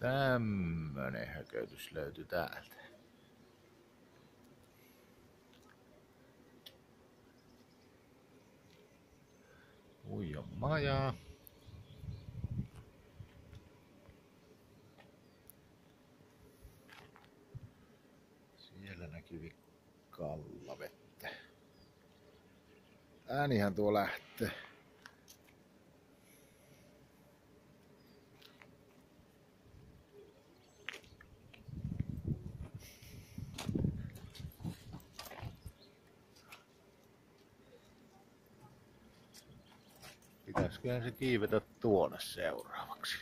Tämmönen hökötys löytyi täältä. Uijon maja. Siellä näkyy kallavettä. Äänihän tuo lähtee. pitäisiköhän se kiivetä tuonne seuraavaksi?